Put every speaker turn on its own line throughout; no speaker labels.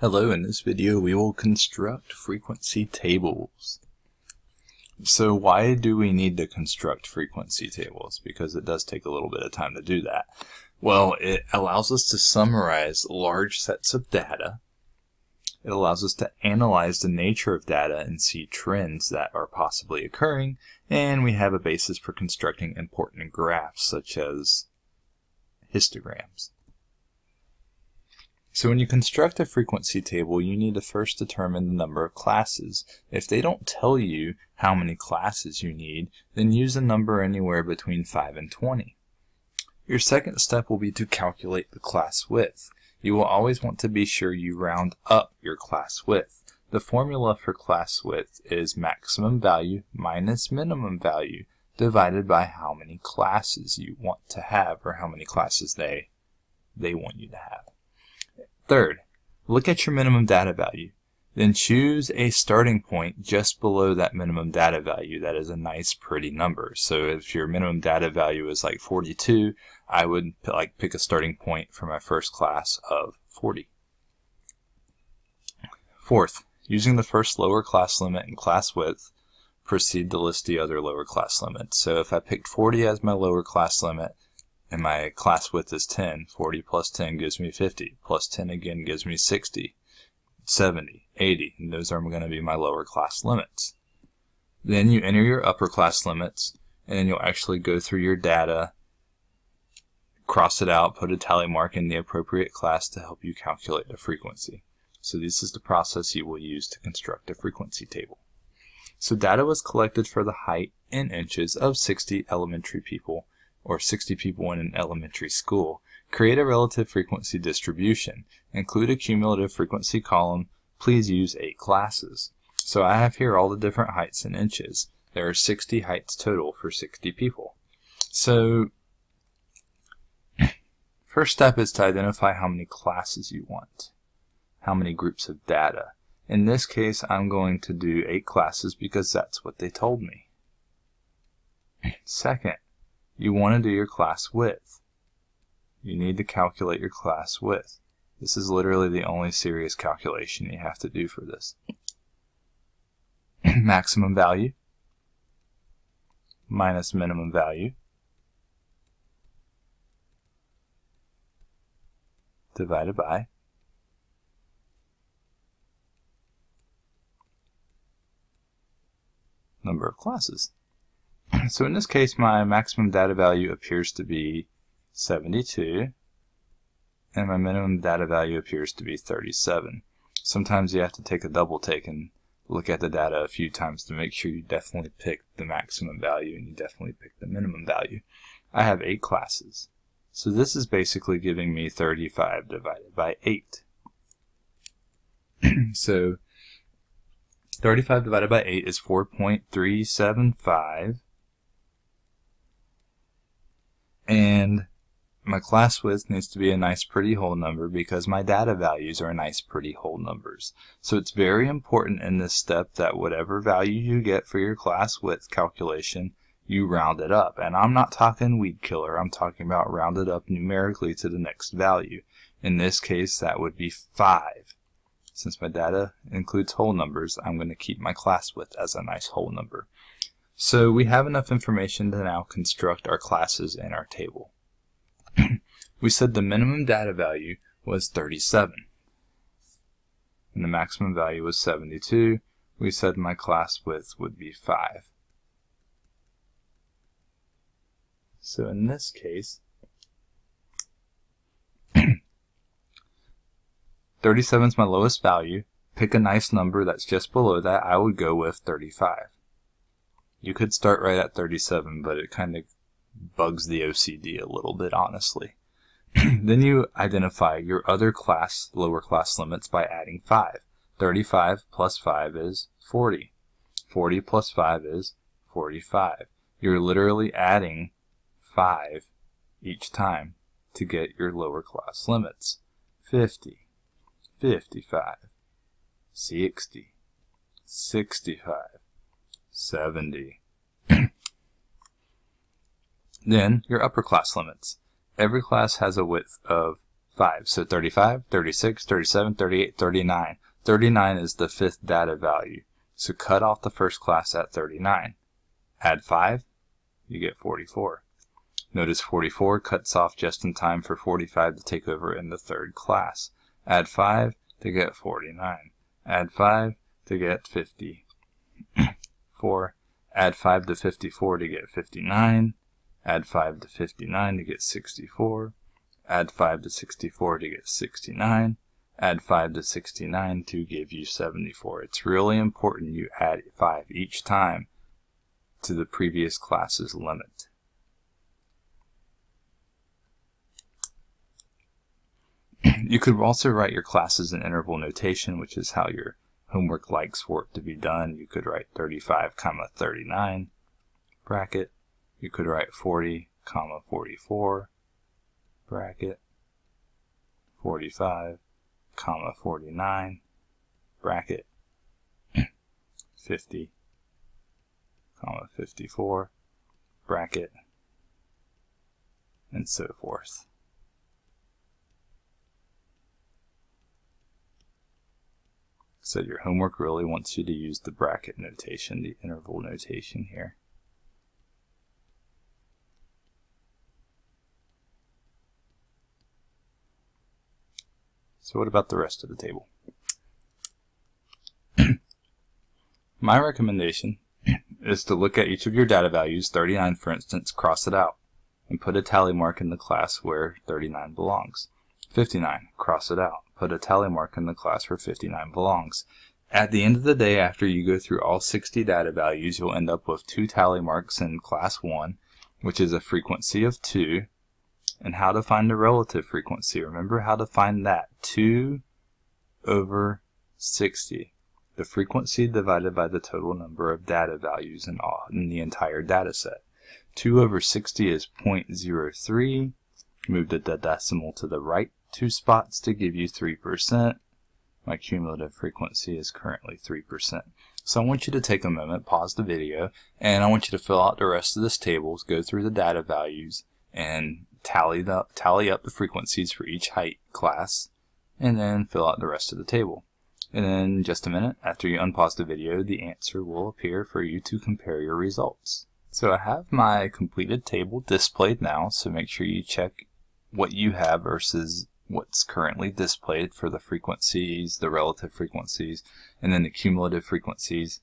Hello, in this video we will construct frequency tables. So why do we need to construct frequency tables? Because it does take a little bit of time to do that. Well, it allows us to summarize large sets of data. It allows us to analyze the nature of data and see trends that are possibly occurring. And we have a basis for constructing important graphs such as histograms. So when you construct a frequency table, you need to first determine the number of classes. If they don't tell you how many classes you need, then use a number anywhere between 5 and 20. Your second step will be to calculate the class width. You will always want to be sure you round up your class width. The formula for class width is maximum value minus minimum value divided by how many classes you want to have or how many classes they they want you to have. Third, look at your minimum data value. Then choose a starting point just below that minimum data value that is a nice pretty number. So if your minimum data value is like 42, I would like pick a starting point for my first class of 40. Fourth, using the first lower class limit and class width, proceed to list the other lower class limits. So if I picked 40 as my lower class limit, and my class width is 10. 40 plus 10 gives me 50. Plus 10 again gives me 60, 70, 80. And those are going to be my lower class limits. Then you enter your upper class limits, and then you'll actually go through your data, cross it out, put a tally mark in the appropriate class to help you calculate the frequency. So this is the process you will use to construct a frequency table. So data was collected for the height in inches of 60 elementary people or 60 people in an elementary school, create a relative frequency distribution. Include a cumulative frequency column. Please use eight classes. So I have here all the different heights in inches. There are 60 heights total for 60 people. So first step is to identify how many classes you want, how many groups of data. In this case, I'm going to do eight classes because that's what they told me. Second, you want to do your class width. You need to calculate your class width. This is literally the only serious calculation you have to do for this. Maximum value minus minimum value divided by number of classes. So in this case, my maximum data value appears to be 72, and my minimum data value appears to be 37. Sometimes you have to take a double take and look at the data a few times to make sure you definitely pick the maximum value and you definitely pick the minimum value. I have 8 classes. So this is basically giving me 35 divided by 8. so 35 divided by 8 is 4.375 and my class width needs to be a nice pretty whole number because my data values are nice pretty whole numbers. So it's very important in this step that whatever value you get for your class width calculation, you round it up. And I'm not talking weed killer, I'm talking about rounded up numerically to the next value. In this case, that would be 5. Since my data includes whole numbers, I'm going to keep my class width as a nice whole number. So we have enough information to now construct our classes and our table. we said the minimum data value was 37 and the maximum value was 72. We said my class width would be 5. So in this case, 37 is my lowest value. Pick a nice number that's just below that. I would go with 35. You could start right at 37, but it kind of bugs the OCD a little bit, honestly. then you identify your other class, lower class limits by adding 5. 35 plus 5 is 40. 40 plus 5 is 45. You're literally adding 5 each time to get your lower class limits. 50, 55, 60, 65, 70. then your upper class limits. Every class has a width of 5. So 35, 36, 37, 38, 39. 39 is the fifth data value. So cut off the first class at 39. Add 5, you get 44. Notice 44 cuts off just in time for 45 to take over in the third class. Add 5 to get 49. Add 5 to get 50. 4. Add 5 to 54 to get 59. Add 5 to 59 to get 64. Add 5 to 64 to get 69. Add 5 to 69 to give you 74. It's really important you add 5 each time to the previous class's limit. you could also write your classes in interval notation, which is how your homework likes for it to be done. You could write 35 comma 39 bracket. You could write 40 comma 44 bracket 45 comma 49 bracket 50 comma 54 bracket and so forth. So your homework really wants you to use the bracket notation, the interval notation here. So what about the rest of the table? My recommendation is to look at each of your data values, 39 for instance, cross it out, and put a tally mark in the class where 39 belongs. 59, cross it out put a tally mark in the class where 59 belongs. At the end of the day, after you go through all 60 data values, you'll end up with two tally marks in class 1, which is a frequency of 2, and how to find the relative frequency. Remember how to find that. 2 over 60. The frequency divided by the total number of data values in, all, in the entire data set. 2 over 60 is 0.03. Move the decimal to the right two spots to give you 3%. My cumulative frequency is currently 3%. So I want you to take a moment, pause the video, and I want you to fill out the rest of this table, go through the data values, and tally, the, tally up the frequencies for each height class, and then fill out the rest of the table. And then just a minute, after you unpause the video, the answer will appear for you to compare your results. So I have my completed table displayed now, so make sure you check what you have versus what's currently displayed for the frequencies, the relative frequencies, and then the cumulative frequencies,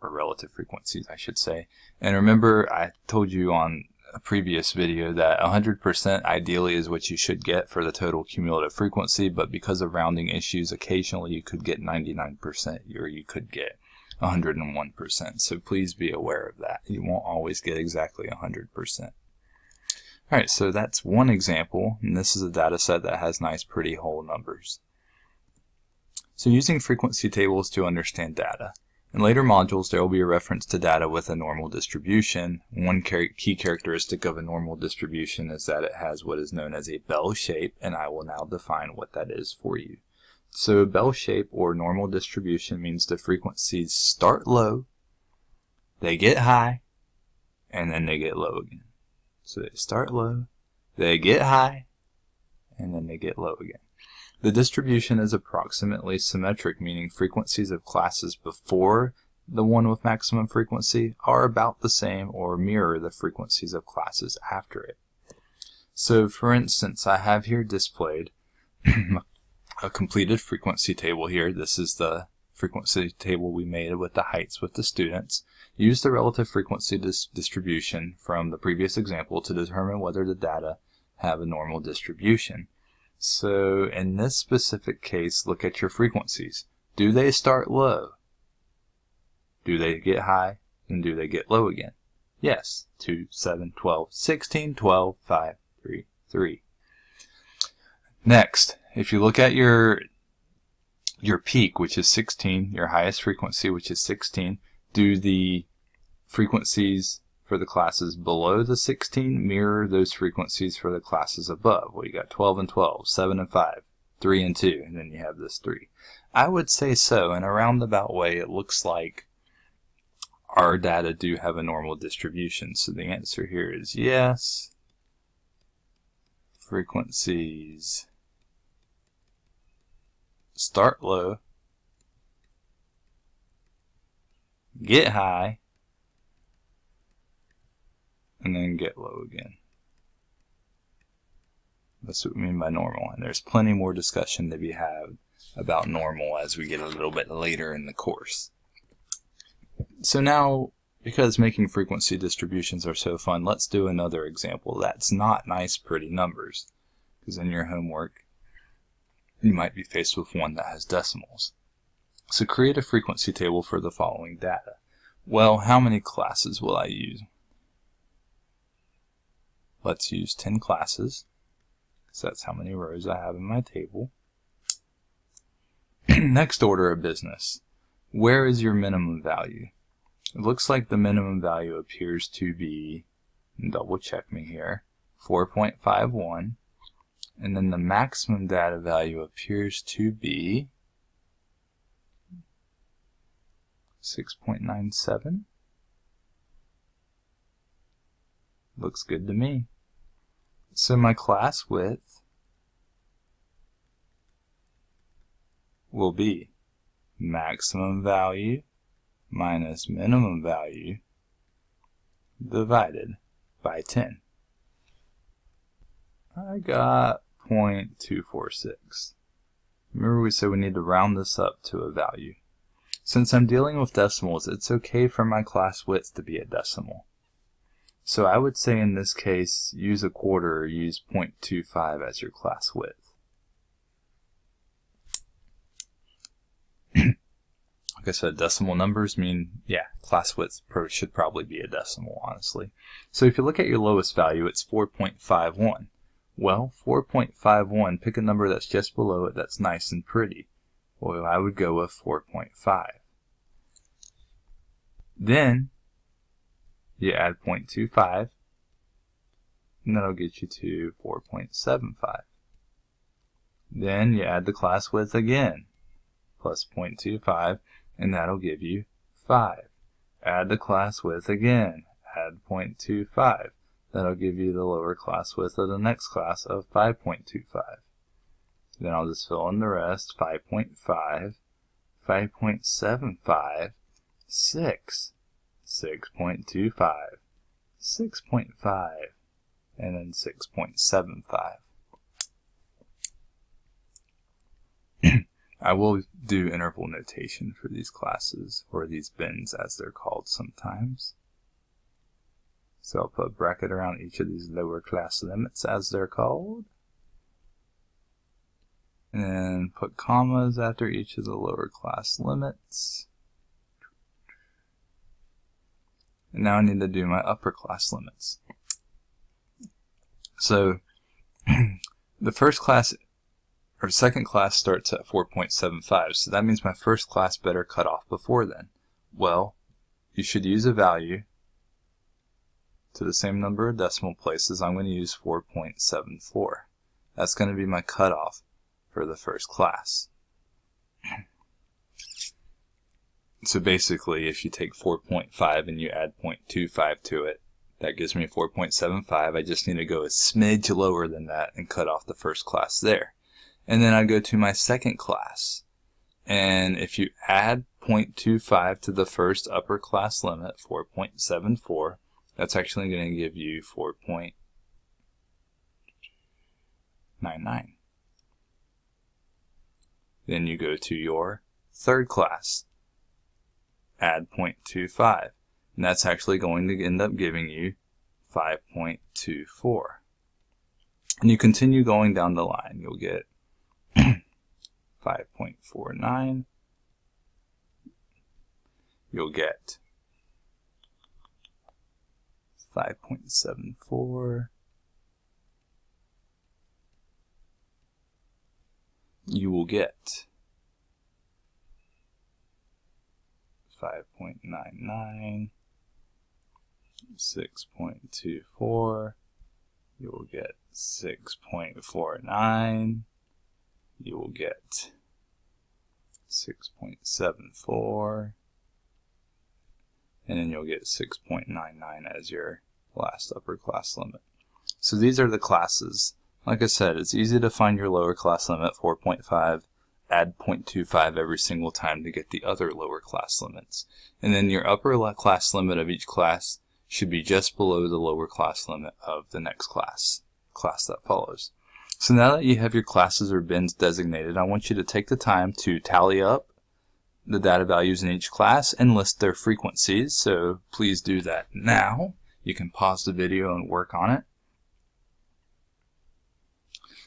or relative frequencies, I should say. And remember, I told you on a previous video that 100% ideally is what you should get for the total cumulative frequency, but because of rounding issues, occasionally you could get 99% or you could get 101%. So please be aware of that. You won't always get exactly 100%. Alright, so that's one example, and this is a data set that has nice pretty whole numbers. So using frequency tables to understand data. In later modules, there will be a reference to data with a normal distribution. One char key characteristic of a normal distribution is that it has what is known as a bell shape, and I will now define what that is for you. So a bell shape or normal distribution means the frequencies start low, they get high, and then they get low again. So they start low, they get high, and then they get low again. The distribution is approximately symmetric, meaning frequencies of classes before the one with maximum frequency are about the same or mirror the frequencies of classes after it. So for instance, I have here displayed a completed frequency table here. This is the frequency table we made with the heights with the students. Use the relative frequency dis distribution from the previous example to determine whether the data have a normal distribution. So in this specific case, look at your frequencies. Do they start low? Do they get high? And do they get low again? Yes. 2, 7, 12, 16, 12, 5, 3, 3. Next, if you look at your your peak, which is 16, your highest frequency, which is 16, do the frequencies for the classes below the 16 mirror those frequencies for the classes above? Well, you got 12 and 12, 7 and 5, 3 and 2, and then you have this 3. I would say so. In a roundabout way, it looks like our data do have a normal distribution. So the answer here is yes. Frequencies start low, get high, and then get low again. That's what we mean by normal. And there's plenty more discussion to be had about normal as we get a little bit later in the course. So now, because making frequency distributions are so fun, let's do another example that's not nice, pretty numbers. Because in your homework, you might be faced with one that has decimals. So create a frequency table for the following data. Well, how many classes will I use? Let's use 10 classes. because that's how many rows I have in my table. Next order of business. Where is your minimum value? It looks like the minimum value appears to be, double check me here, 4.51. And then the maximum data value appears to be 6.97. Looks good to me. So my class width will be maximum value minus minimum value divided by 10. I got 0.246. Remember we said we need to round this up to a value. Since I'm dealing with decimals, it's okay for my class width to be a decimal. So I would say in this case, use a quarter or use 0.25 as your class width. like I said, decimal numbers mean, yeah, class width should probably be a decimal, honestly. So if you look at your lowest value, it's 4.51. Well, 4.51, pick a number that's just below it that's nice and pretty. Well, I would go with 4.5. Then, you add 0.25, and that'll get you to 4.75. Then you add the class width again, plus 0.25, and that'll give you 5. Add the class width again, add 0.25. That'll give you the lower class width of the next class of 5.25. Then I'll just fill in the rest, 5.5, 5.75, 6. 6.25, 6.5, and then 6.75. I will do interval notation for these classes, or these bins as they're called sometimes. So I'll put a bracket around each of these lower class limits as they're called. And put commas after each of the lower class limits. And now I need to do my upper class limits. So the first class or second class starts at 4.75, so that means my first class better cut off before then. Well, you should use a value to the same number of decimal places. I'm going to use 4.74. That's going to be my cutoff for the first class. So basically, if you take 4.5 and you add 0.25 to it, that gives me 4.75. I just need to go a smidge lower than that and cut off the first class there. And then I go to my second class. And if you add 0.25 to the first upper class limit, 4.74, that's actually going to give you 4.99. Then you go to your third class add 0.25. And that's actually going to end up giving you 5.24. And you continue going down the line. You'll get 5.49. You'll get 5.74. You will get 5.99, 6.24, you will get 6.49, you will get 6.74, and then you'll get 6.99 as your last upper class limit. So these are the classes. Like I said, it's easy to find your lower class limit, 4.5. add 0.25 every single time to get the other lower class limits. And then your upper class limit of each class should be just below the lower class limit of the next class, class that follows. So now that you have your classes or bins designated, I want you to take the time to tally up the data values in each class and list their frequencies. So please do that now. You can pause the video and work on it.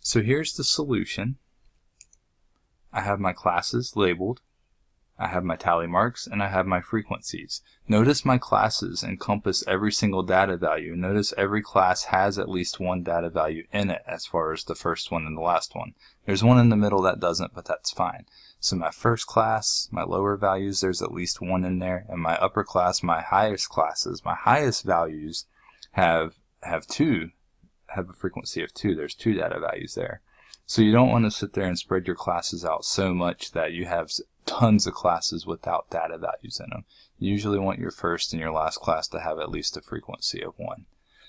So here's the solution. I have my classes labeled. I have my tally marks and I have my frequencies. Notice my classes encompass every single data value. Notice every class has at least one data value in it as far as the first one and the last one. There's one in the middle that doesn't, but that's fine. So my first class, my lower values, there's at least one in there, and my upper class, my highest classes, my highest values have have two, have a frequency of two. There's two data values there. So you don't want to sit there and spread your classes out so much that you have tons of classes without data values in them. You usually want your first and your last class to have at least a frequency of one.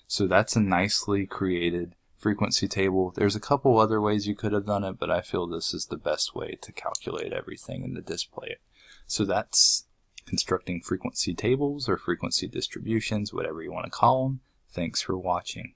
So that's a nicely created frequency table. There's a couple other ways you could have done it, but I feel this is the best way to calculate everything and to display it. So that's constructing frequency tables or frequency distributions, whatever you want to call them. Thanks for watching.